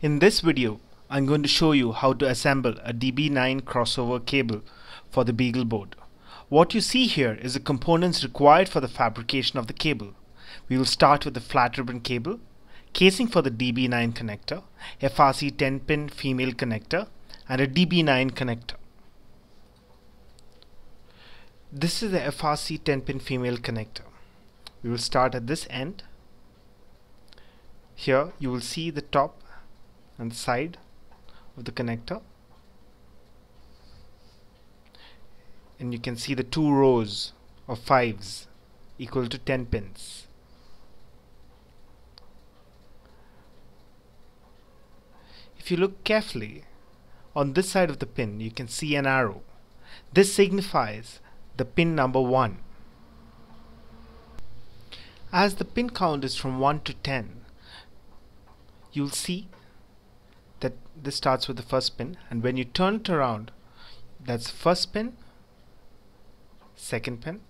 In this video, I'm going to show you how to assemble a DB9 crossover cable for the BeagleBoard. What you see here is the components required for the fabrication of the cable. We will start with the flat ribbon cable, casing for the DB9 connector, FRC 10-pin female connector, and a DB9 connector. This is the FRC 10-pin female connector. We will start at this end. Here you will see the top and the side of the connector and you can see the two rows of fives equal to 10 pins. If you look carefully on this side of the pin you can see an arrow. This signifies the pin number 1. As the pin count is from 1 to 10 you'll see that this starts with the first pin. And when you turn it around that's first pin second pin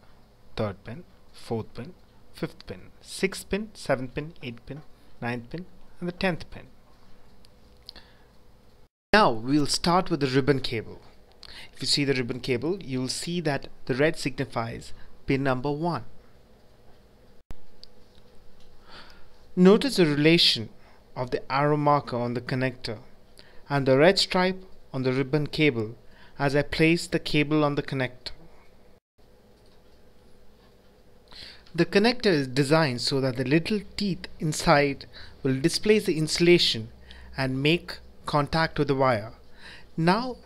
third pin fourth pin fifth pin sixth pin seventh pin eighth pin ninth pin and the tenth pin. Now we'll start with the ribbon cable. If you see the ribbon cable you'll see that the red signifies pin number one. Notice the relation of the arrow marker on the connector and the red stripe on the ribbon cable as I place the cable on the connector. The connector is designed so that the little teeth inside will displace the insulation and make contact with the wire. Now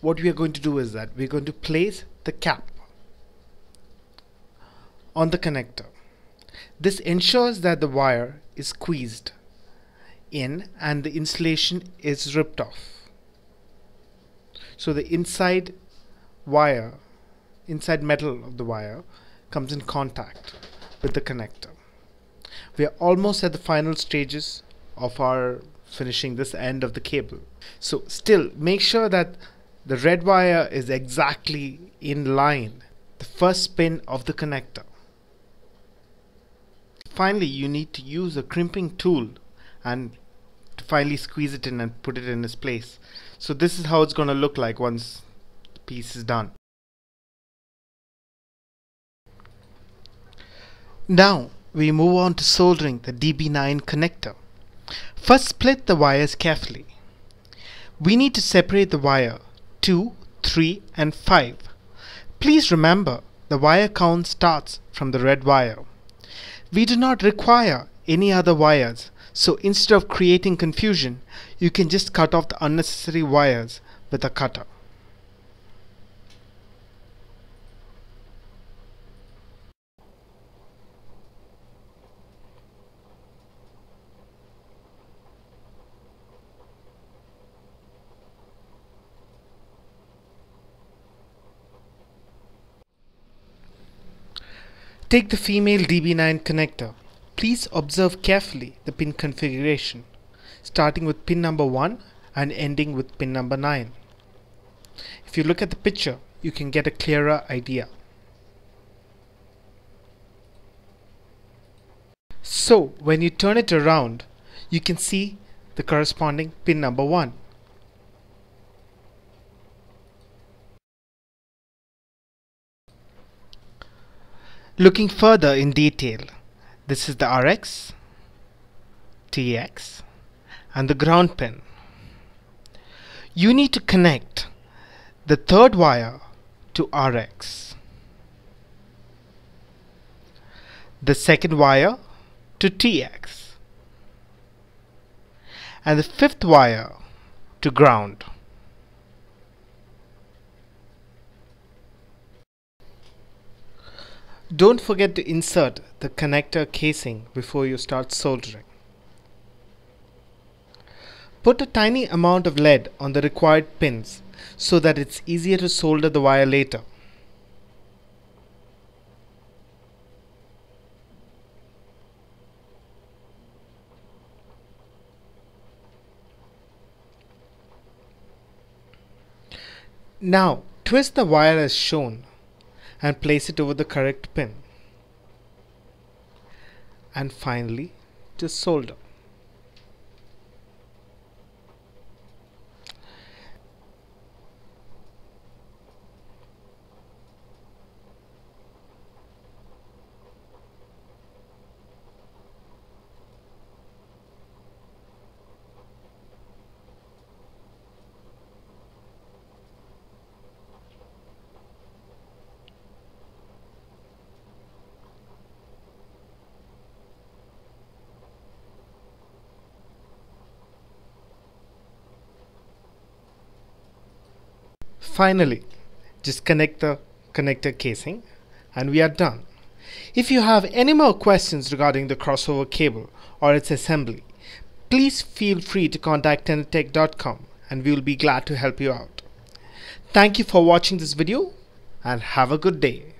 what we are going to do is that we're going to place the cap on the connector. This ensures that the wire is squeezed in and the insulation is ripped off. So the inside wire, inside metal of the wire comes in contact with the connector. We are almost at the final stages of our finishing this end of the cable. So still make sure that the red wire is exactly in line the first pin of the connector. Finally you need to use a crimping tool and finally squeeze it in and put it in its place. So this is how it's going to look like once the piece is done. Now we move on to soldering the DB9 connector. First split the wires carefully. We need to separate the wire 2, 3 and 5. Please remember the wire count starts from the red wire. We do not require any other wires so instead of creating confusion, you can just cut off the unnecessary wires with a cutter. Take the female DB9 connector Please observe carefully the pin configuration, starting with pin number 1 and ending with pin number 9. If you look at the picture, you can get a clearer idea. So, when you turn it around, you can see the corresponding pin number 1. Looking further in detail, this is the RX, TX and the ground pin. You need to connect the third wire to RX, the second wire to TX and the fifth wire to ground. Don't forget to insert the connector casing before you start soldering. Put a tiny amount of lead on the required pins so that it's easier to solder the wire later. Now twist the wire as shown and place it over the correct pin. And finally, just solder. Finally just connect the connector casing and we are done. If you have any more questions regarding the crossover cable or its assembly, please feel free to contact tenettech.com and we will be glad to help you out. Thank you for watching this video and have a good day.